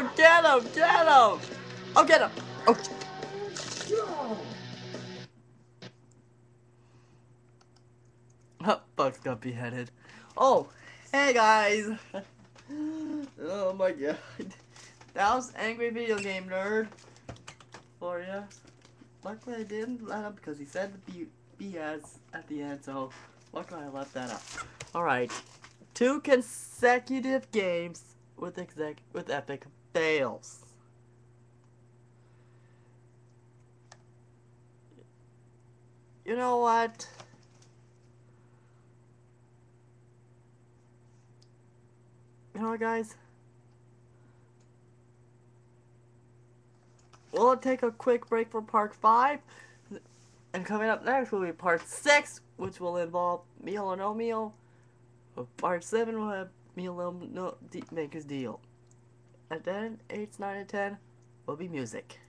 Oh, get him! Get him! Oh, get him! Oh. oh Bugs got beheaded. Oh, hey guys! oh my god. That was Angry Video Game Nerd for you. Luckily I didn't let him because he said the B BS at the end, so luckily I left that up. Alright. Two consecutive games with exec with epic fails. You know what? You know what, guys? We'll take a quick break for part 5. And coming up next will be part 6, which will involve meal or no meal. Part 7 will have meal or no de maker's deal. And then 8, 9, and 10 will be music.